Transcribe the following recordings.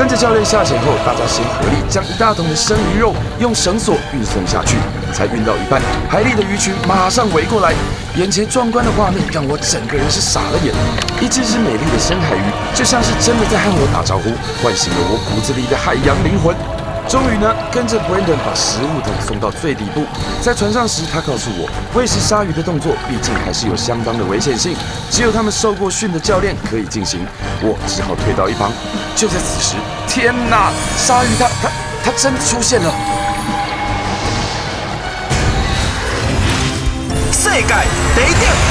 跟着教练下潜后，大家先合力将一大桶的生鱼肉用绳索运送下去，才运到一半，海里的鱼群马上围过来，眼前壮观的画面让我整个人是傻了眼。一只只美丽的深海鱼，就像是真的在和我打招呼，唤醒了我骨子里的海洋灵魂。终于呢，跟着 Brandon 把食物桶送到最底部。在船上时，他告诉我，喂食鲨鱼的动作毕竟还是有相当的危险性，只有他们受过训的教练可以进行。我只好退到一旁。就在此时，天哪！鲨鱼它它它真出现了！世界第一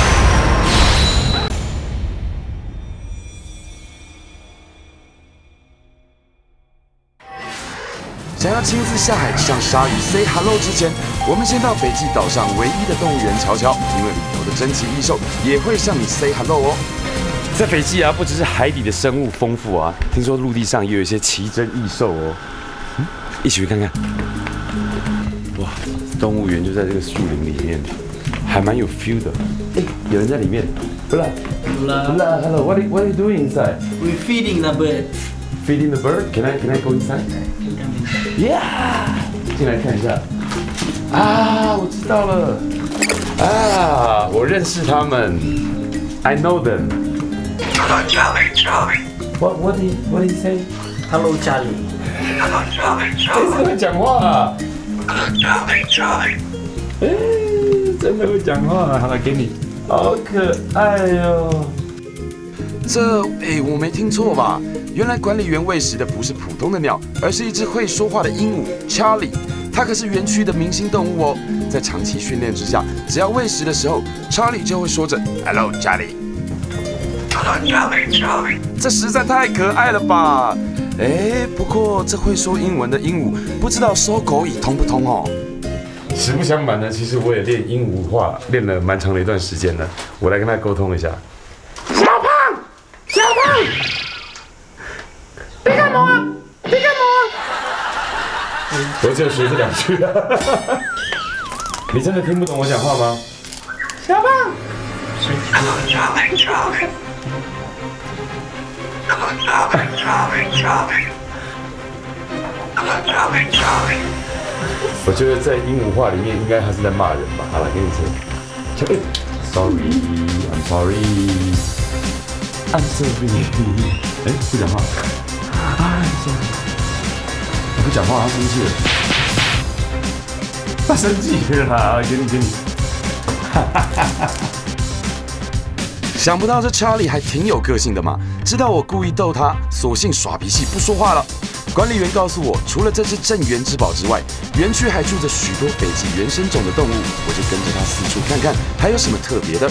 想要亲自下海向鲨鱼 say hello 之前，我们先到北极岛上唯一的动物园瞧瞧，因为里头的珍奇异兽也会向你 say hello 哦。在北极啊，不只是海底的生物丰富啊，听说陆地上也有一些奇珍异兽哦。嗯，一起去看看。哇，动物园就在这个树林里面，还蛮有 feel 的。哎，有人在里面。Hola。Hola。Hello。What are What are you doing inside? We're feeding the bird. Feeding the bird? Can I Can I go inside? Yeah，进来看一下。啊，我知道了。啊，我认识他们。I know them. Hello, Charlie, Charlie. What What did What did he say? Hello, Charlie. Hello, Charlie, Charlie. 次会讲话。Hello, Charlie, Charlie. 哎，真的会讲话。好了，给你。好可爱哟。这，哎，我没听错吧？原来管理员喂食的不是普通的鸟，而是一只会说话的鹦鹉 Charlie。它可是园区的明星动物哦。在长期训练之下，只要喂食的时候，Charlie 就会说着 “Hello, Charlie”。Hello, Charlie, Charlie. 这实在太可爱了吧！哎，不过这会说英文的鹦鹉，不知道说狗语通不通哦。实不相瞒呢，其实我也练鹦鹉话练了蛮长的一段时间了。我来跟他沟通一下。小胖，小胖，你干嘛？你干嘛？我只学这两句。你真的听不懂我讲话吗？小胖，我觉得在鹦鹉话里面，应该还是在骂人吧。好了，给你听。Sorry，I'm sorry，I'm sorry。哎，不讲话。哎，不讲话，生气了。他生气了！给你，给你。想不到这查理还挺有个性的嘛，知道我故意逗他，索性耍脾气不说话了。管理员告诉我，除了这只镇园之宝之外，园区还住着许多北极原生种的动物，我就跟着他四处看看，还有什么特别的。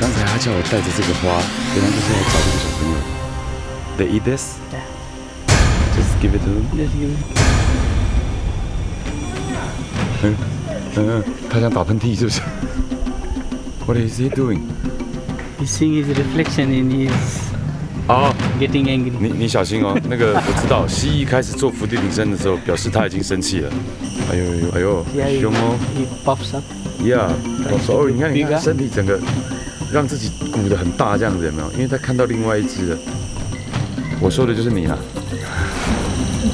刚才他叫我带着这个花，原来就是来找这个小朋友。They eat this? Give it to them. Just give it. 嗯嗯，他想打喷嚏是不是？What is he doing? He's seeing his reflection and he's 哦，getting angry. 你你小心哦，那个我知道，蜥蜴开始做伏地挺身的时候，表示他已经生气了。哎呦呦哎呦，Yeah, 凶哦 he pops up.，Yeah，我说哦，你看你看 ah 身体整个让自己鼓得很大，这样子有没有？因为他看到另外一只了。我说的就是你啊，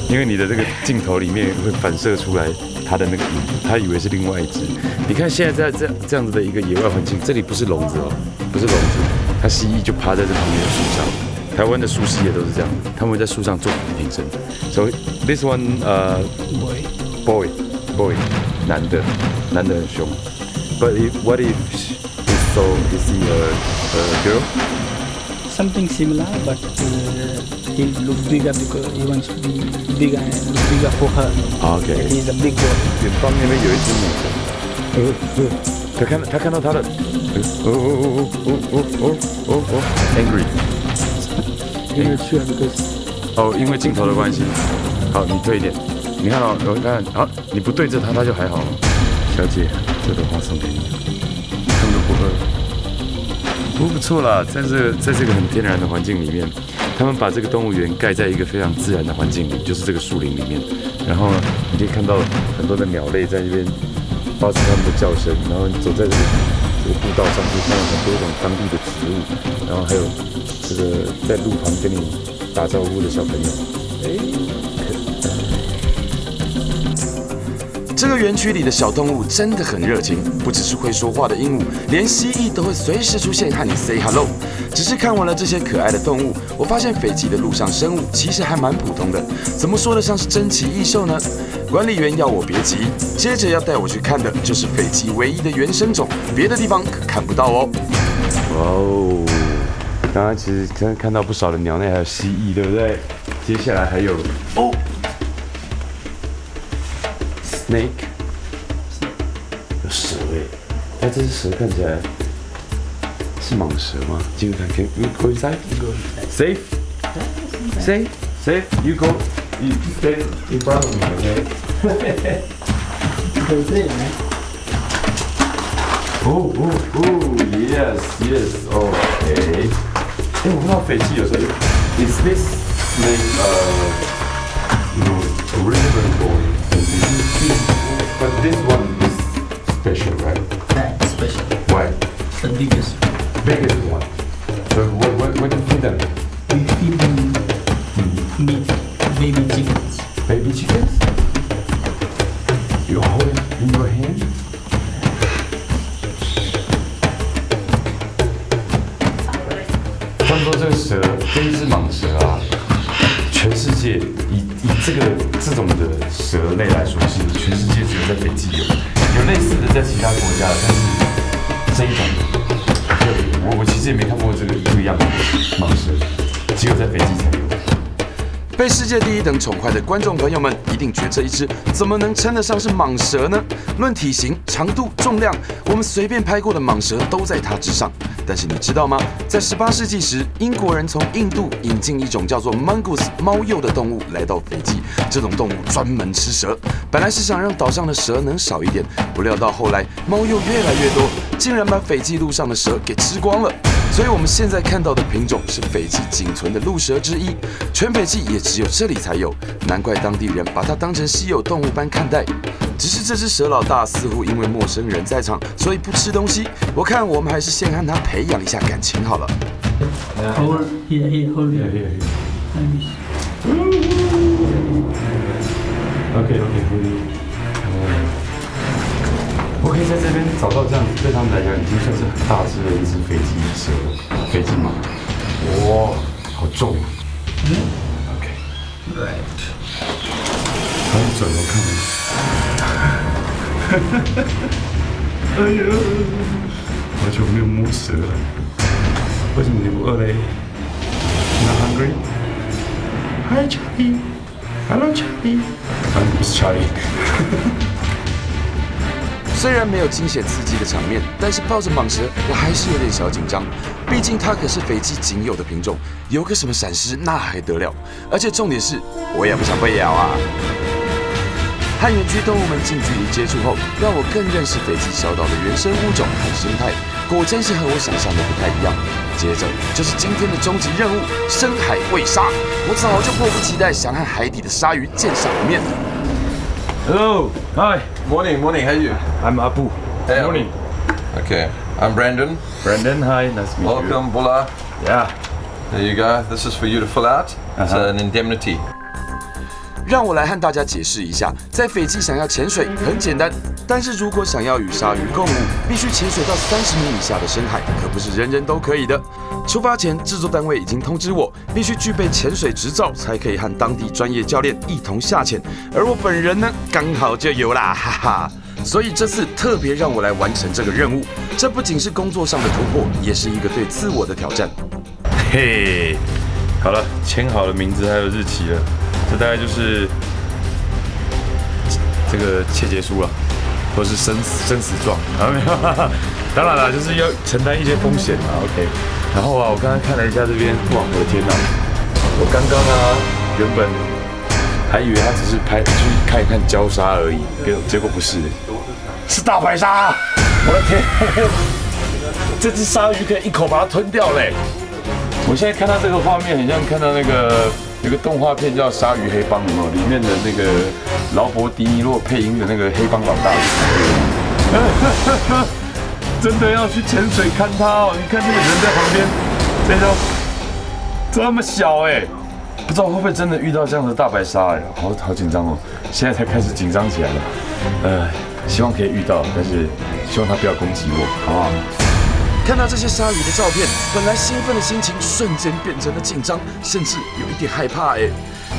因为你的这个镜头里面会反射出来他的那个影子，他以为是另外一只。你看现在在这这样子的一个野外环境，这里不是笼子哦，不是笼子，它蜥蜴就趴在这旁边的树上。台湾的树蜥也都是这样，他们会在树上做俯卧撑。So this one 呃、Boy. boy boy 男的男的很凶，But what if is so is he a, a girl? something similar, but uh, he looks bigger because he wants to be bigger and look bigger for her. Okay. He's a big girl. 当年有一只母的，呃呃，他看他看到他的，哦哦哦哦哦哦哦，angry。因为去了 because。哦，因为镜头的关系。好，你退一点。你看哦，我看，好，你不对着他，他就还好。小姐，这朵花送给你，他们都不饿。不过不错啦，在这个在这个很天然的环境里面，他们把这个动物园盖在一个非常自然的环境里，就是这个树林里面。然后，你可以看到很多的鸟类在那边发出它们的叫声，然后你走在这个这个步道上，可以看到很多种当地的植物，然后还有这个在路旁跟你打招呼的小朋友。这这个园区里的小动物真的很热情，不只是会说话的鹦鹉，连蜥蜴都会随时出现和你 say hello。只是看完了这些可爱的动物，我发现斐济的陆上生物其实还蛮普通的，怎么说得上是珍奇异兽呢？管理员要我别急，接着要带我去看的就是斐济唯一的原生种，别的地方可看不到哦。哇哦，刚刚其实刚看到不少的鸟类，还有蜥蜴，对不对？接下来还有哦。Snake，有蛇哎，哎，这只蛇看起来是蟒蛇吗？进去看，Can you go inside? Safe, safe, safe. You go, you stay in front of me, okay? 哦哦哦，Yes, yes, okay. 哎，我看到飞机有时候，Is this snake uh, you know, a river boy? But this one is special, right? That special. Why? The biggest. Biggest one. So what, what, what do you feed them? We feed them hmm. meat, 这一种，我我其实也没看过这个不一样的蟒蛇，只有在斐济才有。被世界第一等宠坏的观众朋友们，一定觉得这一只怎么能称得上是蟒蛇呢？论体型、长度、重量，我们随便拍过的蟒蛇都在它之上。但是你知道吗？在十八世纪时，英国人从印度引进一种叫做 mongoose 猫鼬的动物来到斐济。这种动物专门吃蛇，本来是想让岛上的蛇能少一点，不料到后来猫鼬越来越多，竟然把斐济路上的蛇给吃光了。所以我们现在看到的品种是斐济仅存的陆蛇之一，全斐济也只有这里才有，难怪当地人把它当成稀有动物般看待。只是这只蛇老大似乎因为陌生人在场，所以不吃东西。我看我们还是先和它培养一下感情好了。OK OK，我可以在这边找到这样对他们来讲已经算是很大只的一只飞机蛇了，飞机马。哇，好重啊！OK，Right. 还有转头看。哎呦，好久没有摸蛇了。为什么你不饿嘞？Not hungry? Hi Charlie. Hello Charlie. 反正不是 Charlie。虽然没有惊险刺激的场面，但是抱着蟒蛇，我还是有点小紧张。毕竟它可是斐济仅有的品种，有个什么闪失那还得了？而且重点是，我也不想被咬啊。和园区动物们近距离接触后，让我更认识斐济小岛的原生物种和生态，果真是和我想象的不太一样。接着就是今天的终极任务——深海喂鲨。我早就迫不及待想和海底的鲨鱼见上一面。Hello, hi, Morning, morning. How are you? I'm Abu. Hey, Morning. Okay, I'm Brandon. Brandon, hi, nice to meet Welcome, Bula. you. Yeah. There you go. This is for you to fill out. It's Uh-huh. an indemnity. 让我来和大家解释一下，在斐济想要潜水很简单，但是如果想要与鲨鱼共舞，必须潜水到三十米以下的深海，可不是人人都可以的。出发前，制作单位已经通知我，必须具备潜水执照，才可以和当地专业教练一同下潜。而我本人呢，刚好就有啦，哈哈。所以这次特别让我来完成这个任务，这不仅是工作上的突破，也是一个对自我的挑战。嘿，好了，签好了名字还有日期了，这大概就是这个切结书了，或是生死生死状啊没有，当然了，就是要承担一些风险啊。OK，然后啊，我刚刚看了一下这边，哇，我的天哪！我刚刚啊，原本还以为他只是拍去看一看礁沙而已，结果结果不是，是大白鲨！我的天，这只鲨鱼可以一口把它吞掉嘞！我现在看到这个画面，很像看到那个有个动画片叫《鲨鱼黑帮》，有没有？里面的那个劳勃迪尼洛配音的那个黑帮老大。真的要去潜水看他哦！你看那个人在旁边，这种这么小哎、不知道会不会真的遇到这样的大白鲨哎、好好紧张哦，现在才开始紧张起来了。呃，希望可以遇到，但是希望它不要攻击我，好不好？看到这些鲨鱼的照片，本来兴奋的心情瞬间变成了紧张，甚至有一点害怕哎。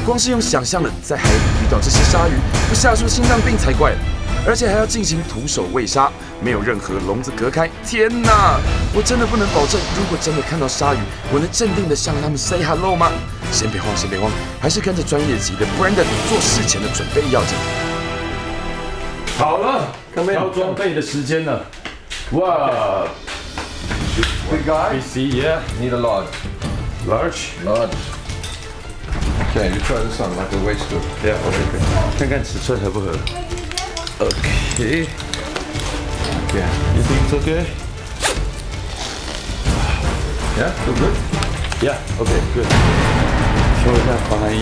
光是用想象的在海里遇到这些鲨鱼，不吓出心脏病才怪了。而且还要进行徒手喂鲨，没有任何笼子隔开。天哪！我真的不能保证，如果真的看到鲨鱼，我能镇定的向他们 say hello 吗？先别慌，先别慌，还是跟着专业级的 Brandon 做事前的准备要紧。好了，挑装备的时间了。哇 Big guy?，B C yeah Need a large. large Large. Okay, you try this on, like a waistcoat. yeah OK，看看尺寸合不合。OK，Yeah. you think it's okay? Yeah, feel good? Yeah, Okay. good。挑一下防寒衣，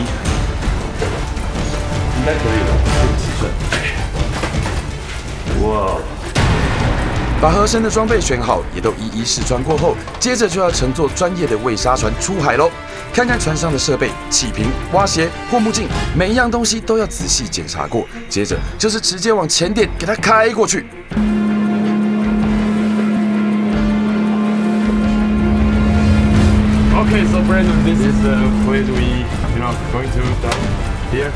应该可以了，这个尺寸。哇，把合身的装备选好，也都一一试穿过后，接着就要乘坐专业的喂鲨船出海喽。看看船上的设备，气瓶、蛙鞋、护目镜，每一样东西都要仔细检查过。接着就是直接往前点给它开过去。Okay, so Brandon, this is the place we, you know, going to down here.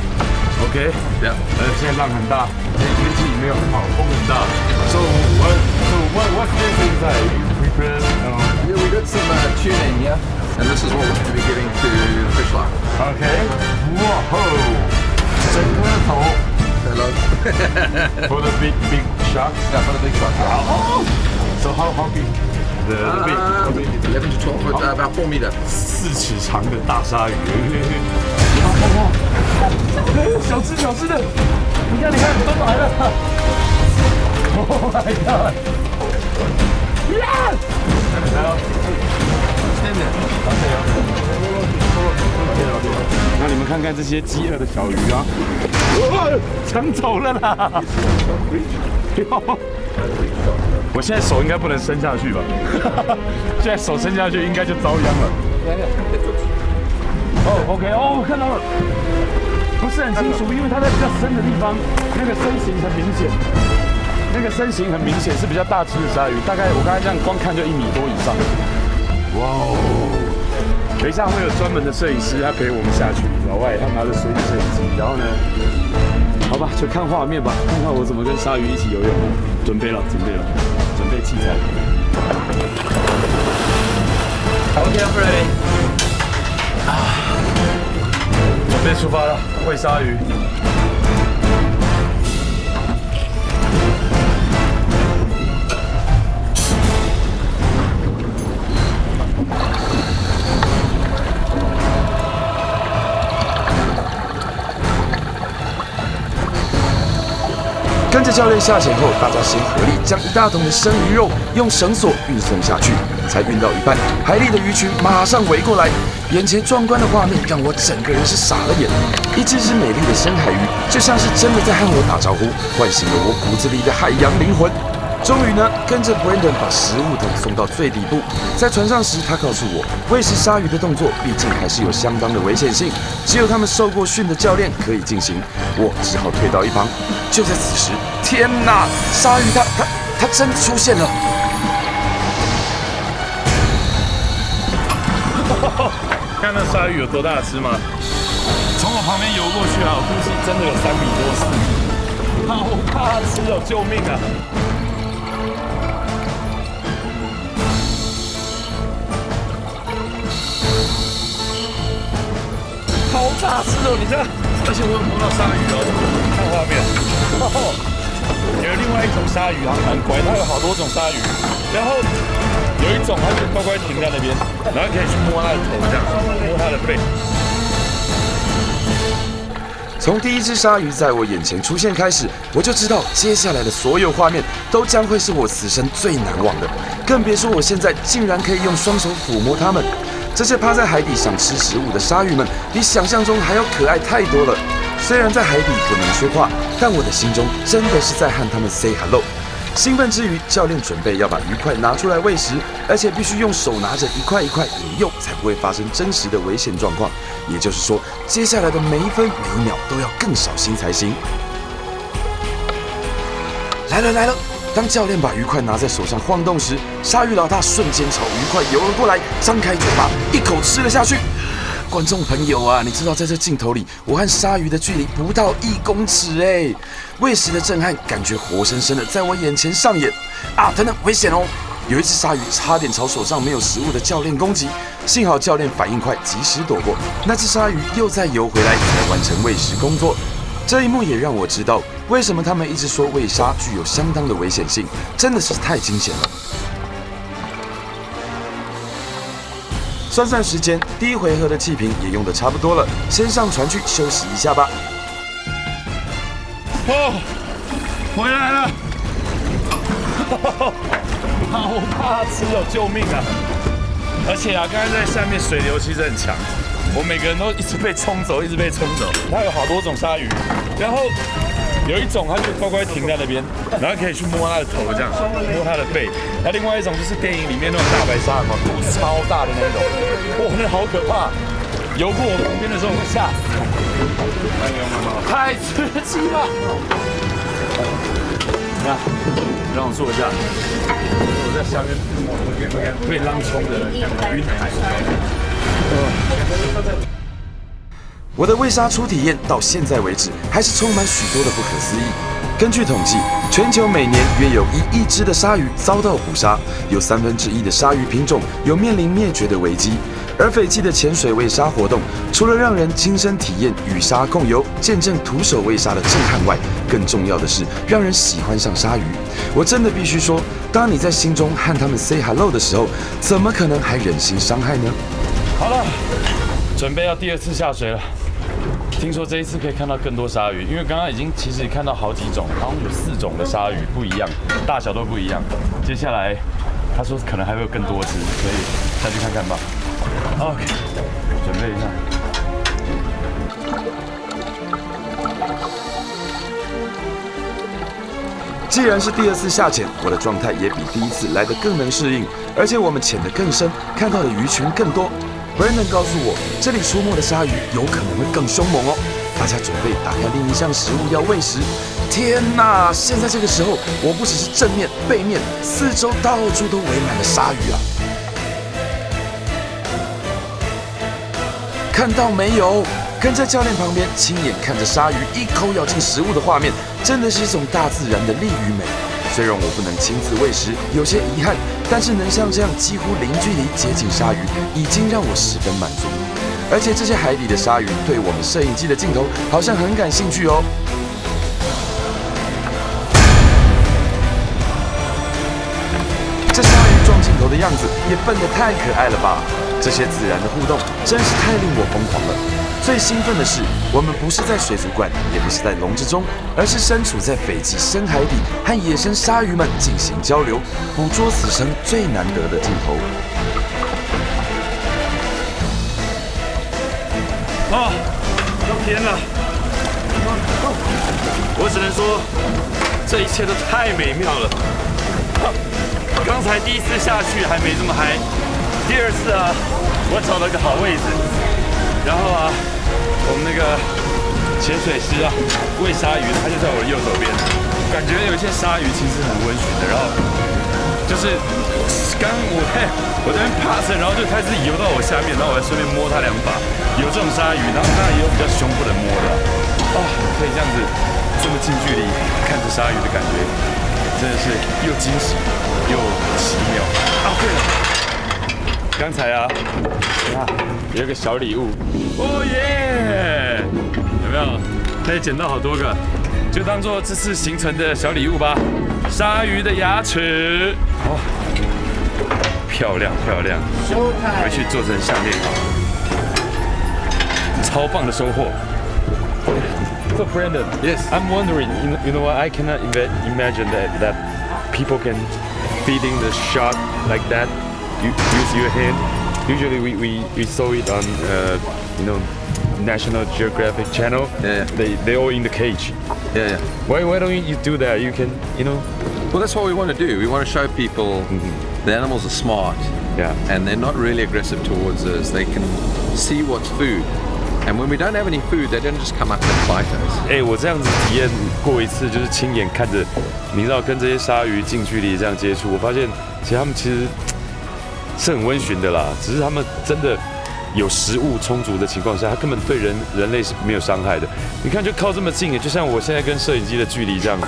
Okay. Yeah. 呃，现在浪很大，今天天气没有很好，风很大。So what? So what? What's this inside? You prepare? Uh, Yeah, we got some uh, tuning here, and this is what we're going to be giving to the fish line. okay. Whoa! 整颗头 Hello. for the big big shark. Yeah, for the big shark. Oh. So how how big? The, the big, how Um, big? 11 to 12, but, uh, about 4 meter. 四尺长的大鲨鱼。小只小只的，你看你看都来了。Oh my god！Yeah！来哦，那你们看看这些饥饿的小鱼啊，哇抢走了啦！我现在手应该不能伸下去吧？现在手伸下去应该就遭殃了。哦，OK，哦，我看到了，不是很清楚，因为它在比较深的地方，那个身形很明显，那个身形很明显是比较大只的鲨鱼，大概我刚才这样光看就一米多以上。哇哦！等一下会有专门的摄影师，他陪我们下去，老外他拿着随身摄影机，然后呢，好吧，就看画面吧，看看我怎么跟鲨鱼一起游泳。准备了，准备了，准备器材。OK, I'm ready. 准备出发了，喂鲨鱼。跟着教练下潜后，大家先合力将一大桶的生鱼肉用绳索运送下去，才运到一半，海里的鱼群马上围过来，眼前壮观的画面让我整个人是傻了眼。一只只美丽的深海鱼，就像是真的在和我打招呼，唤醒了我骨子里的海洋灵魂。终于呢，跟着 Brandon 把食物桶送到最底部。在船上时，他告诉我，喂食鲨鱼的动作毕竟还是有相当的危险性，只有他们受过训的教练可以进行。我只好退到一旁。就在此时，天哪！鲨鱼它它它真的出现了！看那鲨鱼有多大只吗？从我旁边游过去啊，我估计真的有三米多四米，好大只哦！救命啊！好大只哦！你看，而且我有摸到鲨鱼哦，看画面。有另外一种鲨鱼，它蛮乖，它有好多种鲨鱼，然后有一种它就乖乖停在那边，然后可以去摸它的头，这样摸它的背。从第一只鲨鱼在我眼前出现开始，我就知道接下来的所有画面都将会是我此生最难忘的。更别说我现在竟然可以用双手抚摸它们。这些趴在海底想吃食物的鲨鱼们，比想象中还要可爱太多了。虽然在海底不能说话，但我的心中真的是在和他们 say hello。兴奋之余，教练准备要把鱼块拿出来喂食，而且必须用手拿着一块一块引诱，才不会发生真实的危险状况。也就是说，接下来的每一分每一秒都要更小心才行。来了来了！当教练把鱼块拿在手上晃动时，鲨鱼老大瞬间朝鱼块游了过来，张开嘴巴一口吃了下去。观众朋友啊，你知道在这镜头里，我和鲨鱼的距离不到一公尺哎！喂食的震撼感觉活生生的在我眼前上演啊！等等，危险哦！有一只鲨鱼差点朝手上没有食物的教练攻击，幸好教练反应快，及时躲过。那只鲨鱼又再游回来，才完成喂食工作。这一幕也让我知道，为什么他们一直说喂鲨具有相当的危险性，真的是太惊险了。算算时间，第一回合的气瓶也用的差不多了，先上船去休息一下吧。哦，回来了，好怕吃哦，救命啊！而且啊，刚才在下面水流其实很强，我每个人都一直被冲走，一直被冲走。它有好多种鲨鱼，然后。有一种，它就乖乖停在那边，然后可以去摸它的头，这样摸它的背。那另外一种就是电影里面那种大白鲨嘛，肚子超大的那种，哇，那好可怕！游过我旁边的时候会吓死。太刺激了！那让我坐一下，我在下面被浪冲的晕海。我的喂鲨初体验到现在为止，还是充满许多的不可思议。根据统计，全球每年约有一亿只的鲨鱼遭到捕杀，有三分之一的鲨鱼品种有面临灭绝的危机。而斐济的潜水喂鲨活动，除了让人亲身体验与鲨共游、见证徒手喂鲨的震撼外，更重要的是让人喜欢上鲨鱼。我真的必须说，当你在心中和他们 say hello 的时候，怎么可能还忍心伤害呢？好了，准备要第二次下水了。听说这一次可以看到更多鲨鱼，因为刚刚已经其实看到好几种，好像有四种的鲨鱼不一样，大小都不一样。接下来他说可能还会有更多只，所以下去看看吧。OK，准备一下。既然是第二次下潜，我的状态也比第一次来得更能适应，而且我们潜得更深，看到的鱼群更多。Brandon 告诉我，这里出没的鲨鱼有可能会更凶猛哦。大家准备打开另一项食物要喂食。天哪！现在这个时候，我不只是正面、背面，四周到处都围满了鲨鱼啊！看到没有？跟在教练旁边，亲眼看着鲨鱼一口咬进食物的画面，真的是一种大自然的力与美。虽然我不能亲自喂食，有些遗憾，但是能像这样几乎零距离接近鲨鱼，已经让我十分满足。而且这些海底的鲨鱼对我们摄影机的镜头好像很感兴趣哦。这鲨鱼撞镜头的样子也笨得太可爱了吧！这些自然的互动真是太令我疯狂了。最兴奋的是，我们不是在水族馆，也不是在笼子中，而是身处在斐济深海底，和野生鲨鱼们进行交流，捕捉此生最难得的镜头。啊！天哪！我只能说，这一切都太美妙了。刚才第一次下去还没这么嗨，第二次啊，我找了个好位置。然后啊，我们那个潜水师啊，喂鲨鱼，他就在我的右手边。感觉有一些鲨鱼其实很温驯的，然后就是刚我在我这边爬升，然后就开始游到我下面，然后我还顺便摸它两把。有这种鲨鱼，然后当然也有比较凶不能摸的。哦，可以这样子这么近距离看着鲨鱼的感觉，真的是又惊喜又奇妙。啊，对了。刚才啊，啊，有个小礼物，哦耶！有没有？可以捡到好多个，就当做这次行程的小礼物吧。鲨鱼的牙齿，哦，漂亮漂亮，回去做成项链好。超棒的收获。So Brandon, yes, I'm wondering, you know, you know what? I cannot imagine that that people can feeding the shark like that. use your hand. Usually we, we, we saw it on uh, you know National Geographic Channel. Yeah, They they all in the cage. Yeah, yeah. Why why don't you do that? You can you know Well, that's what we want to do. We want to show people the animals are smart Yeah. and they're not really aggressive towards us. They can see what's food. And when we don't have any food, they don't just come up and fight us. 哎、我这样子体验过一次，就是亲眼看着，你知道跟这些鲨鱼近距离这样接触，我发现其实他们其实 是很温驯的啦，只是他们真的有食物充足的情况下，它根本对人人类是没有伤害的。你看，就靠这么近，就像我现在跟摄影机的距离这样子，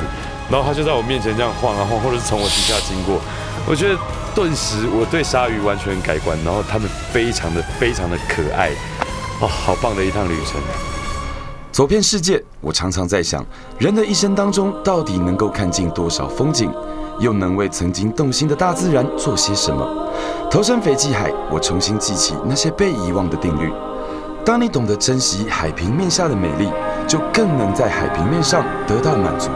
然后它就在我面前这样晃啊晃，或者是从我底下经过，我觉得顿时我对鲨鱼完全改观，然后他们非常的非常的可爱，哦，好棒的一趟旅程。走遍世界，我常常在想，人的一生当中到底能够看尽多少风景，又能为曾经动心的大自然做些什么？投身斐济海，我重新记起那些被遗忘的定律。当你懂得珍惜海平面下的美丽，就更能在海平面上得到满足。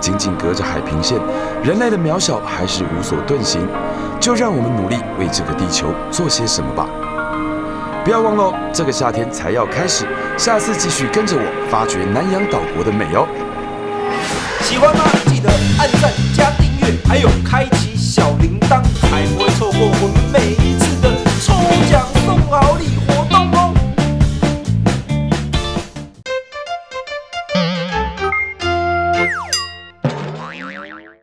仅仅隔着海平线，人类的渺小还是无所遁形。就让我们努力为这个地球做些什么吧。不要忘了，这个夏天才要开始，下次继续跟着我发掘南洋岛国的美哦。喜欢吗？记得按赞加，还有开启小铃铛才不会错过我们每一次的抽奖送好礼活动。